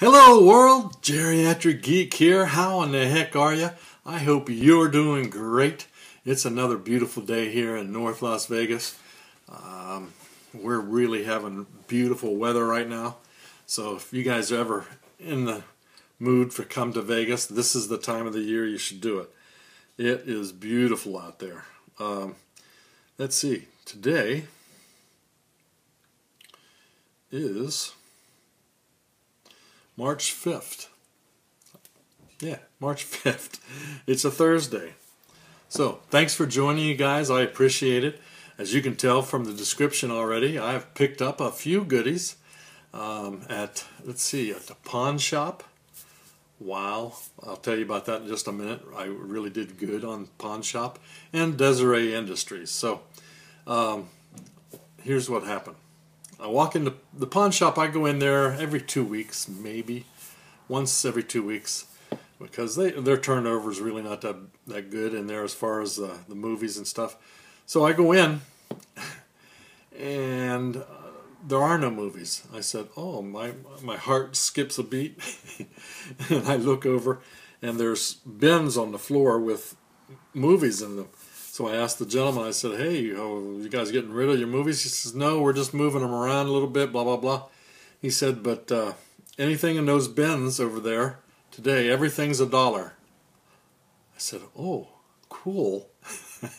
Hello world, Geriatric Geek here. How in the heck are you? I hope you're doing great. It's another beautiful day here in North Las Vegas. Um, we're really having beautiful weather right now. So if you guys are ever in the mood for come to Vegas, this is the time of the year you should do it. It is beautiful out there. Um, let's see. Today is March 5th. Yeah, March 5th. It's a Thursday. So, thanks for joining you guys. I appreciate it. As you can tell from the description already, I've picked up a few goodies um, at, let's see, at the pawn shop. Wow, I'll tell you about that in just a minute. I really did good on pawn shop and Deseret Industries. So, um, here's what happened. I walk into the pawn shop. I go in there every two weeks, maybe once every two weeks, because they their turnover is really not that that good in there as far as uh, the movies and stuff. So I go in, and uh, there are no movies. I said, "Oh, my my heart skips a beat," and I look over, and there's bins on the floor with movies in them. So I asked the gentleman, I said, hey, oh, you guys getting rid of your movies? He says, no, we're just moving them around a little bit, blah, blah, blah. He said, but uh, anything in those bins over there today, everything's a dollar. I said, oh, cool.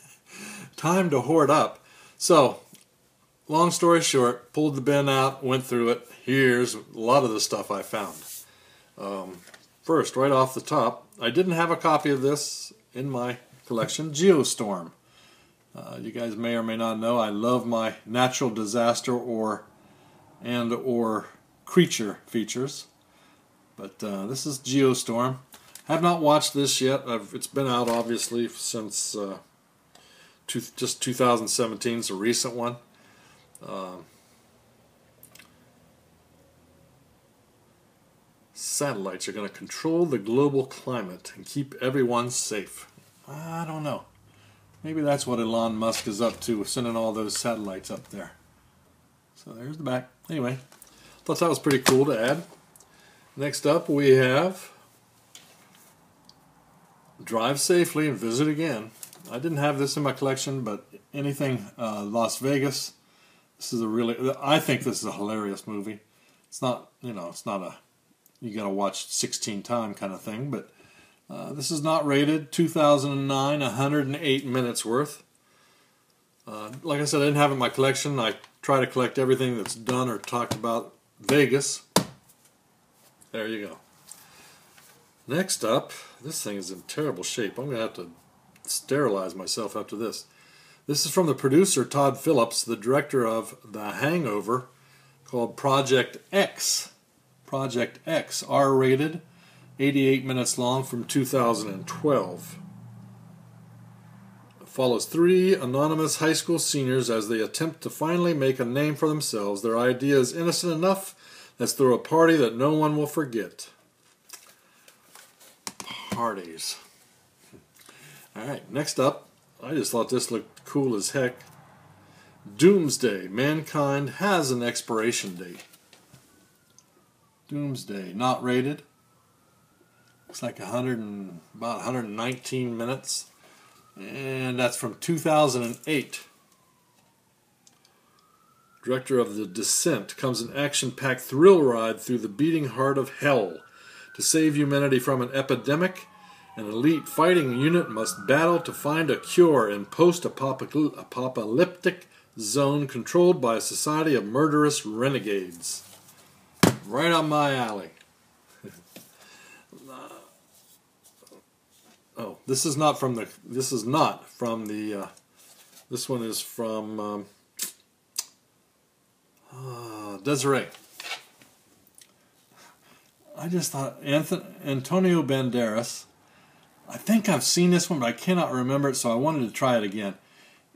Time to hoard up. So, long story short, pulled the bin out, went through it. Here's a lot of the stuff I found. Um, first, right off the top, I didn't have a copy of this in my collection, Geostorm. Uh, you guys may or may not know I love my natural disaster or and or creature features. But uh, this is Geostorm. Have not watched this yet. I've, it's been out obviously since uh, two, just 2017. It's a recent one. Um, satellites are going to control the global climate and keep everyone safe. I don't know. Maybe that's what Elon Musk is up to, sending all those satellites up there. So there's the back. Anyway, thought that was pretty cool to add. Next up, we have Drive Safely and Visit Again. I didn't have this in my collection, but anything uh, Las Vegas, this is a really, I think this is a hilarious movie. It's not, you know, it's not a, you gotta watch 16 time kind of thing, but uh, this is not rated. 2009, 108 minutes worth. Uh, like I said, I didn't have it in my collection. I try to collect everything that's done or talked about Vegas. There you go. Next up, this thing is in terrible shape. I'm going to have to sterilize myself after this. This is from the producer Todd Phillips, the director of The Hangover, called Project X. Project X, R rated, 88 minutes long from 2012. It follows three anonymous high school seniors as they attempt to finally make a name for themselves. Their idea is innocent enough. Let's throw a party that no one will forget. Parties. All right, next up, I just thought this looked cool as heck. Doomsday. Mankind has an expiration date. Doomsday. Not rated. Looks like 100 and, about 119 minutes. And that's from 2008. Director of The Descent comes an action packed thrill ride through the beating heart of hell. To save humanity from an epidemic, an elite fighting unit must battle to find a cure in post apocalyptic zone controlled by a society of murderous renegades. Right on my alley. Oh, this is not from the. This is not from the. Uh, this one is from um, uh, Deseret. I just thought Anthony, Antonio Banderas. I think I've seen this one, but I cannot remember it, so I wanted to try it again.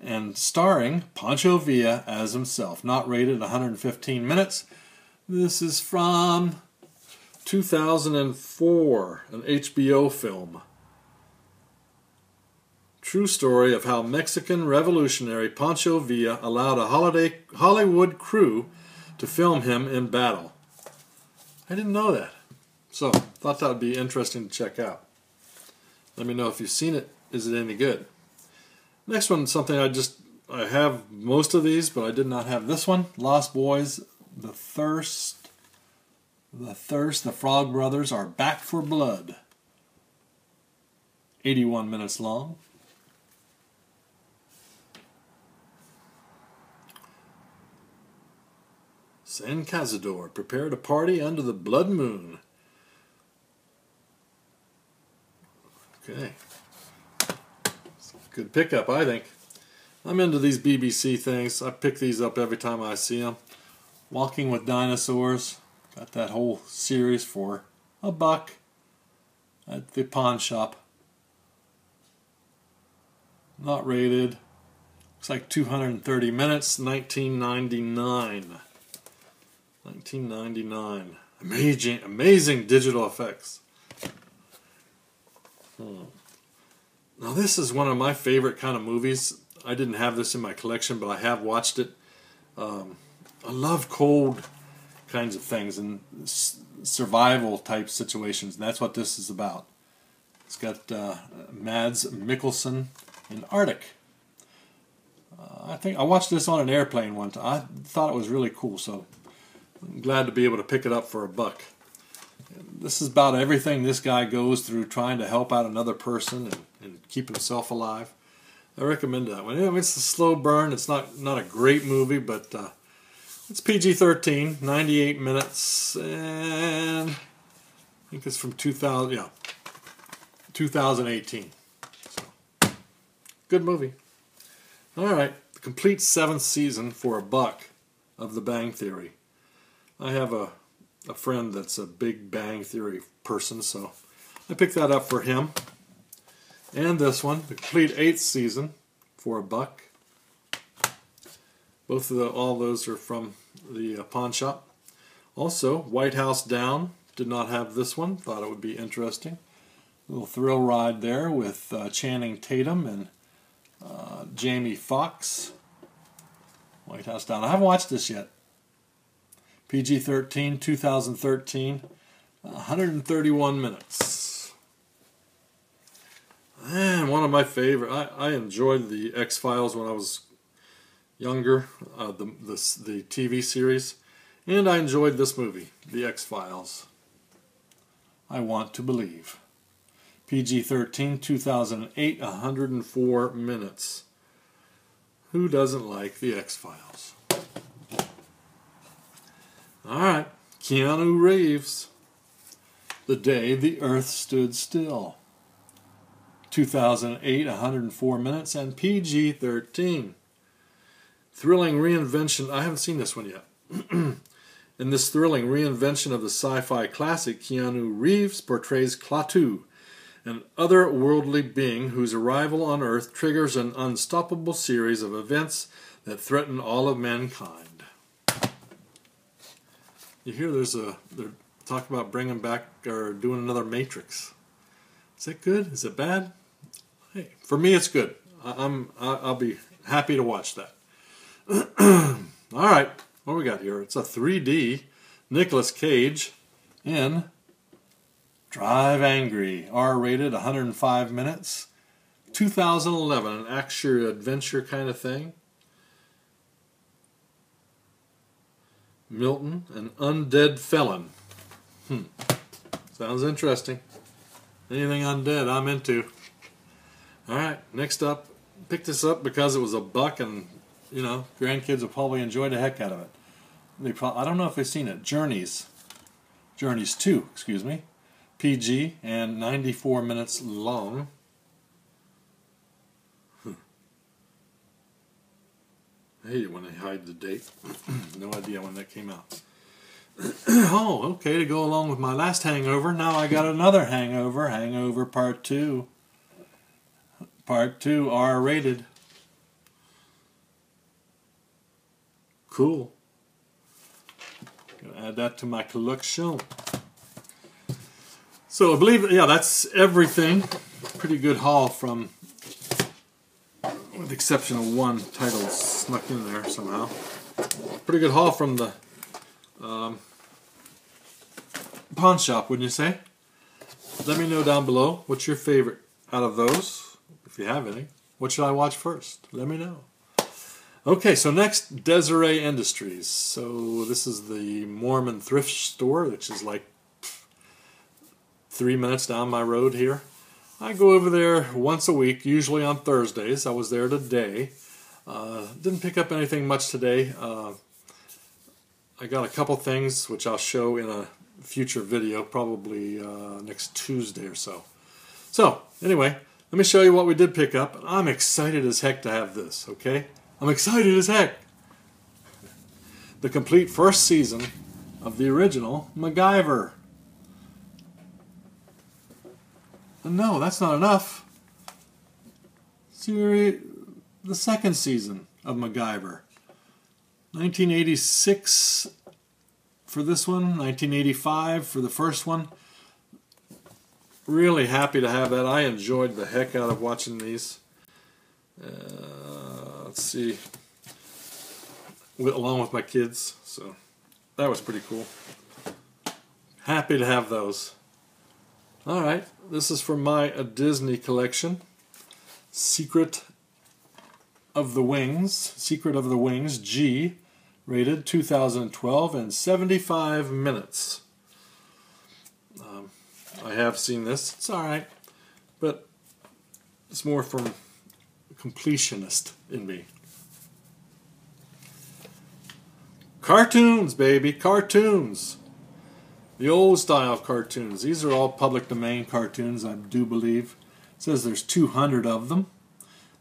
And starring Pancho Villa as himself, not rated 115 minutes. This is from 2004, an HBO film. True story of how Mexican revolutionary Pancho Villa allowed a holiday, Hollywood crew to film him in battle. I didn't know that. So, thought that would be interesting to check out. Let me know if you've seen it. Is it any good? Next one, something I just I have most of these, but I did not have this one. Lost Boys, The Thirst, The Thirst, The Frog Brothers are back for blood. 81 minutes long. San Cazador, prepared a party under the blood moon. Okay. Good pickup, I think. I'm into these BBC things. I pick these up every time I see them. Walking with Dinosaurs. Got that whole series for a buck at the pawn shop. Not rated. Looks like 230 minutes, 1999. 1999. Amazing, amazing digital effects. Hmm. Now this is one of my favorite kind of movies. I didn't have this in my collection, but I have watched it. Um, I love cold kinds of things and survival type situations, and that's what this is about. It's got uh, Mads Mikkelsen in Arctic. Uh, I think I watched this on an airplane one time. I thought it was really cool, so I'm glad to be able to pick it up for a buck. This is about everything this guy goes through trying to help out another person and, and keep himself alive. I recommend that one. It's a slow burn. It's not not a great movie, but uh, it's PG-13, 98 minutes, and I think it's from 2000. Yeah, 2018. So, good movie. All right, the complete seventh season for a buck of The Bang Theory. I have a a friend that's a big Bang Theory person, so I picked that up for him. And this one, the complete eighth season, for a buck. Both of the, all those are from the uh, pawn shop. Also, White House Down did not have this one. Thought it would be interesting. A little thrill ride there with uh, Channing Tatum and uh, Jamie Foxx. White House Down. I haven't watched this yet. PG 13, 2013, 131 minutes. And one of my favorite, I, I enjoyed the X Files when I was younger, uh, the, the, the TV series, and I enjoyed this movie, The X Files. I Want to Believe. PG 13, 2008, 104 minutes. Who doesn't like The X Files? All right, Keanu Reeves. The Day the Earth Stood Still. 2008, 104 minutes, and PG 13. Thrilling reinvention. I haven't seen this one yet. In this thrilling reinvention of the sci fi classic, Keanu Reeves portrays Klaatu, an otherworldly being whose arrival on Earth triggers an unstoppable series of events that threaten all of mankind. You hear there's a they're talking about bringing back or doing another Matrix. Is that good? Is it bad? Hey, for me it's good. I, am I'll be happy to watch that. All right, what we got here? It's a 3D Nicolas Cage in Drive Angry, R-rated, 105 minutes, 2011, an action adventure kind of thing. Milton, an undead felon. Hmm. Sounds interesting. Anything undead, I'm into. All right, next up, picked this up because it was a buck, and you know, grandkids will probably enjoy the heck out of it. They pro- I don't know if they've seen it. Journeys, Journeys two, excuse me, PG and 94 minutes long. I hate when they hide the date. no idea when that came out. oh, okay, to go along with my last hangover, now I got another hangover. Hangover Part 2. Part 2, R rated. Cool. Gonna add that to my collection. So I believe, yeah, that's everything. Pretty good haul from with the exception of one title snuck in there somehow. Pretty good haul from the um, pawn shop, wouldn't you say? Let me know down below what's your favorite out of those, if you have any. What should I watch first? Let me know. Okay, so next, Deseret Industries. So this is the Mormon thrift store, which is like three minutes down my road here. I go over there once a week, usually on Thursdays. I was there today. Uh, didn't pick up anything much today. Uh, I got a couple things which I'll show in a future video, probably uh, next Tuesday or so. So, anyway, let me show you what we did pick up. I'm excited as heck to have this, okay? I'm excited as heck. The complete first season of the original MacGyver. No, that's not enough. See, the second season of MacGyver. 1986 for this one, 1985 for the first one. Really happy to have that. I enjoyed the heck out of watching these. Uh, let's see. With, along with my kids, so that was pretty cool. Happy to have those. All right, this is from my A Disney collection. Secret of the Wings, Secret of the Wings G, rated 2012 and 75 minutes. Um, I have seen this. It's all right, but it's more from completionist in me. Cartoons, baby, cartoons. The old style cartoons. These are all public domain cartoons, I do believe. It says there's 200 of them.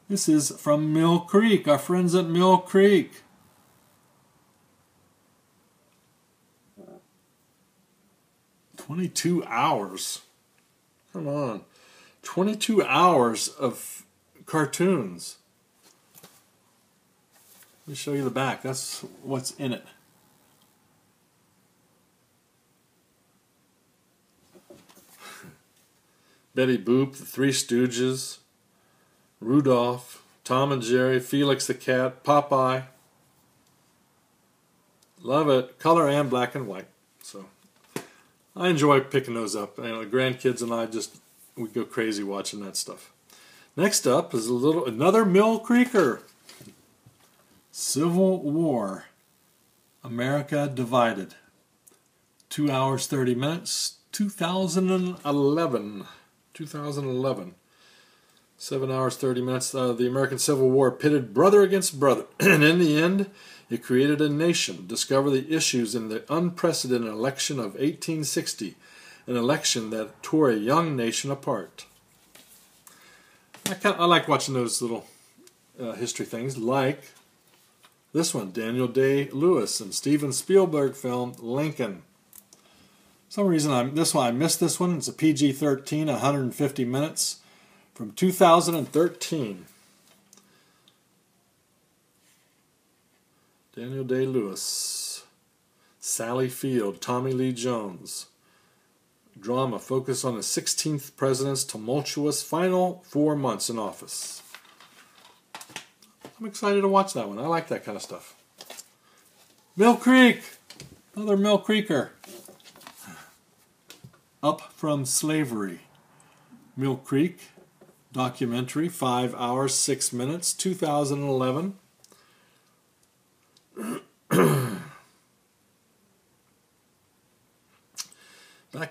This is from Mill Creek, our friends at Mill Creek. Twenty-two hours. Come on. Twenty-two hours of cartoons. Let me show you the back. That's what's in it. Betty Boop, The Three Stooges, Rudolph, Tom and Jerry, Felix the Cat, Popeye. Love it. Color and black and white. So I enjoy picking those up. You know, the grandkids and I just we go crazy watching that stuff. Next up is a little another Mill Creeker. Civil War. America Divided. Two hours, 30 minutes. 2011. 2011. Seven hours, 30 minutes. Uh, the American Civil War pitted brother against brother. and in the end, it created a nation. Discover the issues in the unprecedented election of 1860, an election that tore a young nation apart. I, I like watching those little uh, history things, like this one, Daniel Day Lewis and Steven Spielberg film Lincoln. Some reason I this one I missed this one. It's a PG-13, 150 minutes from 2013. Daniel Day Lewis, Sally Field, Tommy Lee Jones. Drama focused on the 16th president's tumultuous final four months in office. I'm excited to watch that one. I like that kind of stuff. Mill Creek, another Mill Creeker. Up from Slavery. Mill Creek, documentary, 5 hours, 6 minutes, 2011. Back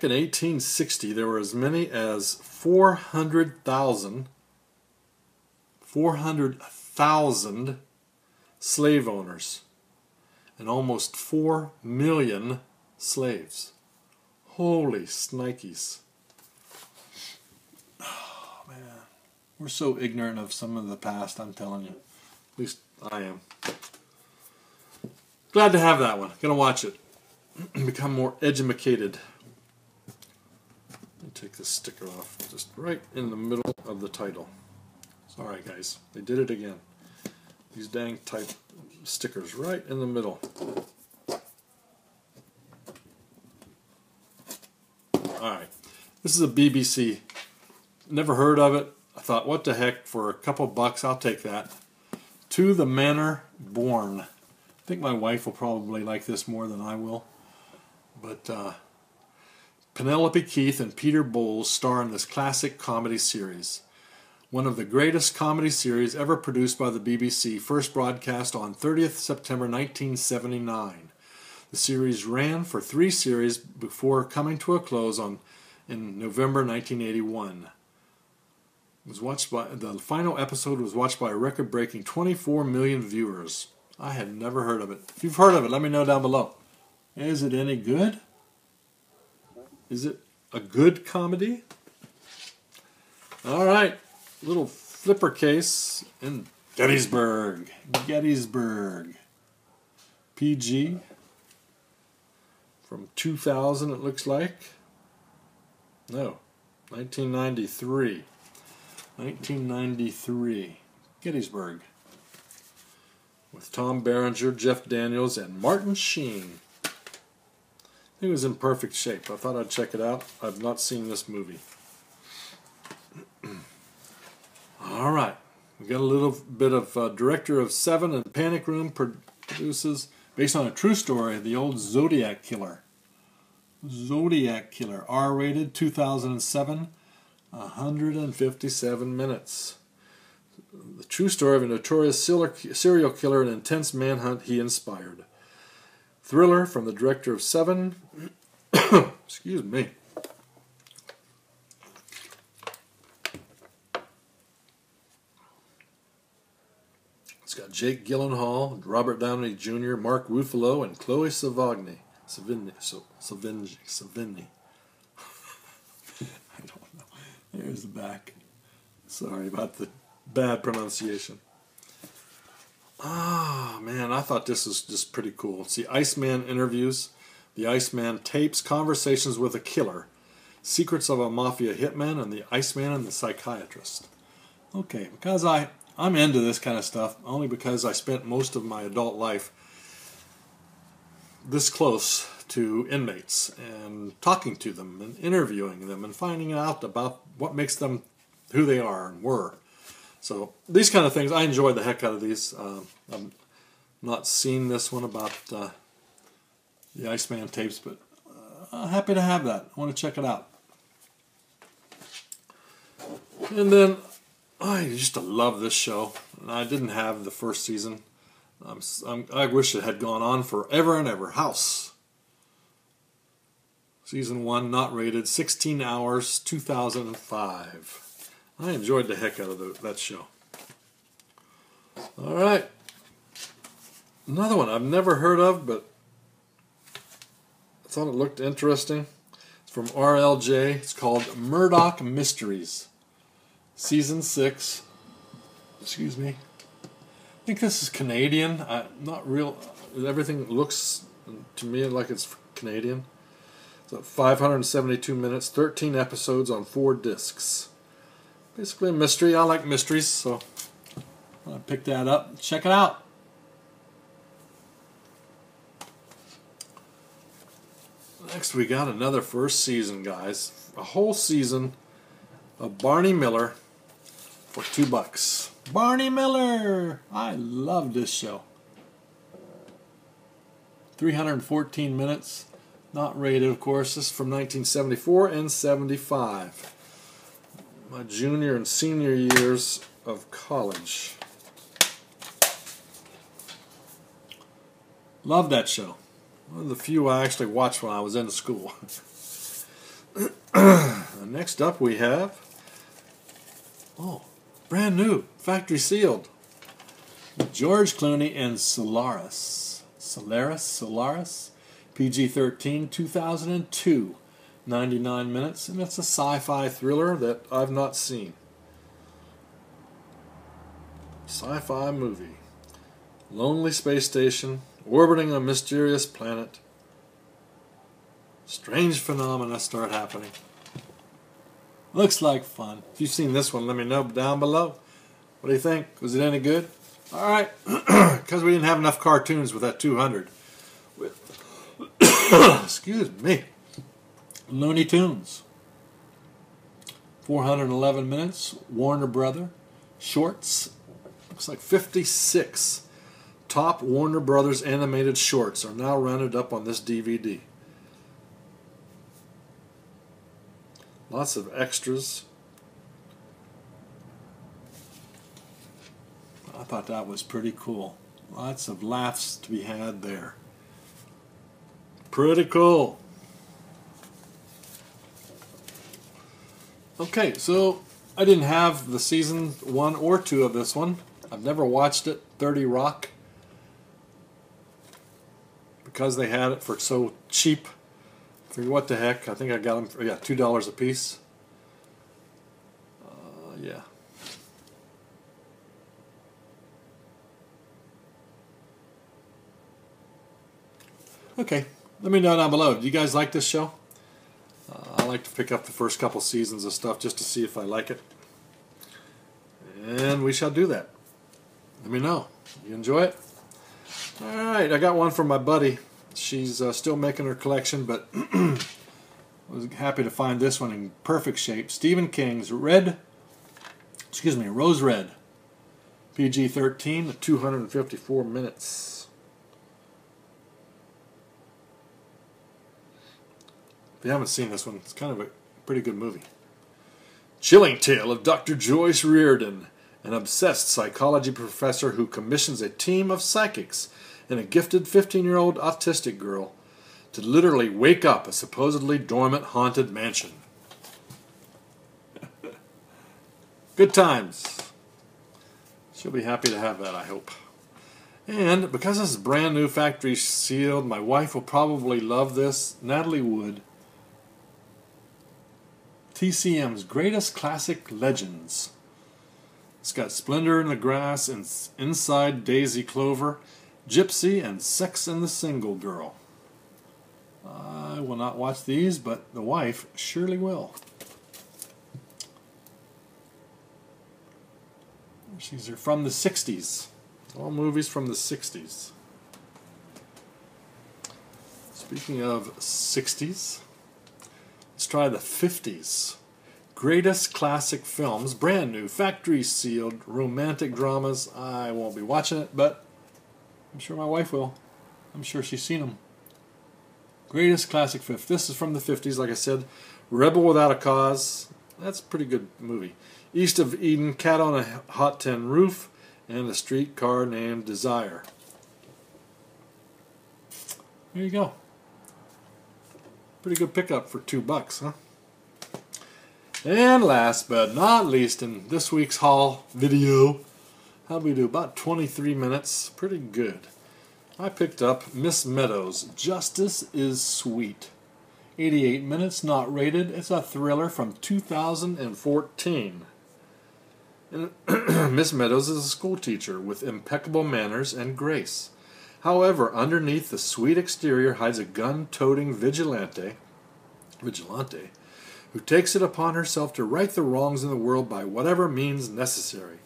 in 1860, there were as many as 400,000 400,000 slave owners and almost 4 million slaves. Holy snikes. Oh, man. We're so ignorant of some of the past, I'm telling you. At least I am. Glad to have that one. Gonna watch it. Become more educated. Take this sticker off, just right in the middle of the title. Sorry guys, they did it again. These dang type stickers right in the middle. Alright, this is a BBC. Never heard of it I thought, what the heck, for a couple bucks, I'll take that. To the Manor Born. I think my wife will probably like this more than I will. But uh, Penelope Keith and Peter Bowles star in this classic comedy series. One of the greatest comedy series ever produced by the BBC, first broadcast on 30th September 1979. The series ran for three series before coming to a close on in November 1981. It was watched by the final episode was watched by a record-breaking 24 million viewers. I had never heard of it. If you've heard of it, let me know down below. Is it any good? Is it a good comedy? All right, little flipper case in Gettysburg. Gettysburg. PG from 2000, it looks like. No, 1993. 1993. Gettysburg. With Tom Berenger, Jeff Daniels, and Martin Sheen. It was in perfect shape. I thought I'd check it out. I've not seen this movie. All right. We got a little bit of uh, director of Seven and Panic Room produces based on a true story, the old Zodiac Killer. Zodiac Killer, R-rated, 2007, 157 minutes. The true story of a notorious serial killer and intense manhunt he inspired. Thriller from the director of Seven. Excuse me. It's got Jake Gyllenhaal, Robert Downey Jr., Mark Ruffalo, and Chloe Savagni. Savigny. Savigny. Savigny. I don't know. There's the back. Sorry about the bad pronunciation. Ah, oh, man, I thought this was just pretty cool. See, Iceman interviews, the Iceman tapes conversations with a killer, secrets of a mafia hitman, and the Iceman and the psychiatrist. Okay, because I, I'm into this kind of stuff, only because I spent most of my adult life this close to inmates and talking to them and interviewing them and finding out about what makes them who they are and were. So these kind of things, I enjoy the heck out of these. Uh, I'm not seen this one about uh, the Iceman tapes, but uh, happy to have that. I want to check it out. And then I used to love this show. And I didn't have the first season. I'm, I'm, i wish it had gone on forever and ever. House. Season 1, not rated, 16 hours, 2005. I enjoyed the heck out of the, that show. All right. Another one I've never heard of, but I thought it looked interesting. It's from RLJ. It's called Murdoch Mysteries. Season 6. Excuse me. I think this is Canadian. I, not real. Everything looks to me like it's Canadian. So 572 minutes, 13 episodes on four discs. Basically a mystery. I like mysteries, so I picked that up. Check it out. Next, we got another first season, guys. A whole season of Barney Miller for two bucks. Barney Miller! I love this show. 314 minutes. Not rated, of course. This is from 1974 and 75. My junior and senior years of college. Love that show. One of the few I actually watched when I was in school. Next up we have, oh, brand new, factory sealed. George Clooney and Solaris. Solaris? Solaris? PG 13, 2002. 99 minutes, and it's a sci fi thriller that I've not seen. Sci fi movie. Lonely space station, orbiting a mysterious planet. Strange phenomena start happening. Looks like fun. If you've seen this one, let me know down below. What do you think? Was it any good? All right, because we didn't have enough cartoons with that 200. Excuse me. Looney Tunes. 411 minutes. Warner Brother. Shorts. Looks like 56 top Warner Brothers animated shorts are now rounded up on this DVD. Lots of extras. I thought that was pretty cool. Lots of laughs to be had there. Pretty cool. Okay, so I didn't have the season one or two of this one. I've never watched it, 30 Rock, because they had it for so cheap. For what the heck, I think I got them for, yeah, $2 a piece. Uh, yeah. Okay, let me know down below. Do you guys like this show? Uh, I like to pick up the first couple seasons of stuff just to see if I like it. And we shall do that. Let me know. You enjoy it? Alright, I got one from my buddy. She's uh, still making her collection, but I was happy to find this one in perfect shape. Stephen King's Red, excuse me, Rose Red. PG-13, 254 minutes. If you haven't seen this one, it's kind of a pretty good movie. Chilling tale of Dr. Joyce Reardon, an obsessed psychology professor who commissions a team of psychics and a gifted 15 year old autistic girl to literally wake up a supposedly dormant haunted mansion. Good times. She'll be happy to have that, I hope. And because this is brand new factory sealed, my wife will probably love this. Natalie Wood. TCM's Greatest Classic Legends. It's got Splendor in the Grass and Inside Daisy Clover, Gypsy, and Sex and the Single Girl. I will not watch these, but the wife surely will. These are from the 60s. All movies from the 60s. Speaking of 60s, Let's try the 50s. Greatest classic films, brand new, factory sealed, romantic dramas. I won't be watching it, but I'm sure my wife will. I'm sure she's seen them. Greatest classic fifth. This is from the 50s, like I said. Rebel Without a Cause. That's a pretty good movie. East of Eden, Cat on a Hot Tin Roof, and a streetcar named Desire. There you go. Pretty good pickup for two bucks, huh? And last but not least in this week's haul video, how do we do? About 23 minutes. Pretty good. I picked up Miss Meadows, Justice is Sweet. 88 minutes, not rated. It's a thriller from 2014. Miss Meadows is a schoolteacher with impeccable manners and grace. However, underneath the sweet exterior hides a gun-toting vigilante, vigilante, who takes it upon herself to right the wrongs in the world by whatever means necessary.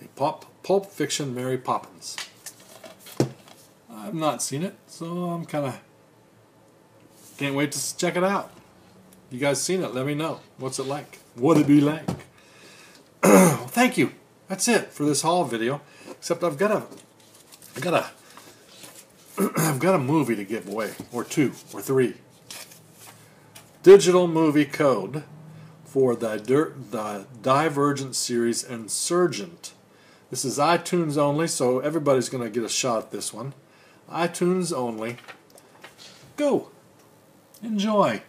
A pop, pulp fiction Mary Poppins. I've not seen it, so I'm kind of can't wait to check it out. You guys seen it? Let me know. What's it like? What it be like? well, thank you. That's it for this haul video. Except I've got a, I got a I've got a movie to give away, or two, or three. Digital movie code for the, the Divergent series Insurgent. This is iTunes only, so everybody's going to get a shot at this one. iTunes only. Go! Enjoy!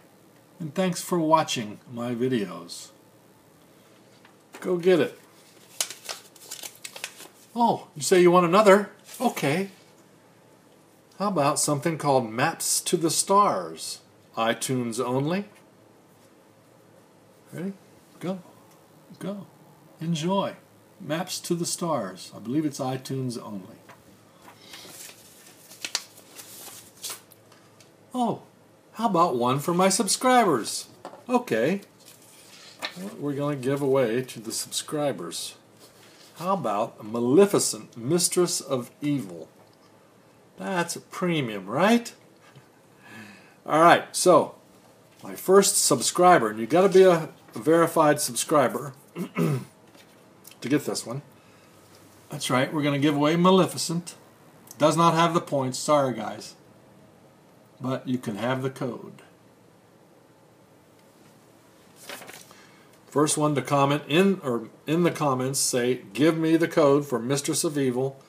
And thanks for watching my videos. Go get it. Oh, you say you want another? Okay. How about something called Maps to the Stars? iTunes only. Ready? Go. Go. Enjoy. Maps to the Stars. I believe it's iTunes only. Oh, how about one for my subscribers? Okay. What we're going to give away to the subscribers. How about Maleficent, Mistress of Evil? That's a premium, right? All right, so my first subscriber, and you got to be a, a verified subscriber to get this one. That's right, we're going to give away Maleficent. Does not have the points, sorry guys. But you can have the code. First one to comment in or in the comments say, "Give me the code for Mistress of Evil."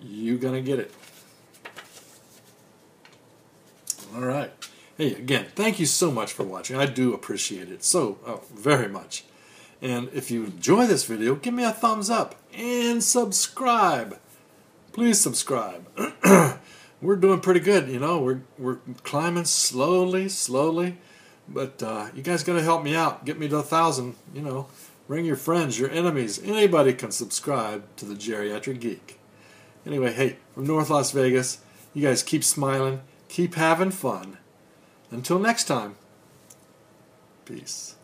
You're gonna get it. All right. Hey, again, thank you so much for watching. I do appreciate it so oh, very much. And if you enjoy this video, give me a thumbs up and subscribe. Please subscribe. we're doing pretty good, you know. We're we're climbing slowly, slowly, but uh, you guys got to help me out. Get me to a thousand. You know, bring your friends, your enemies. Anybody can subscribe to the Geriatric Geek. Anyway, hey, from North Las Vegas, you guys keep smiling, keep having fun. Until next time, peace.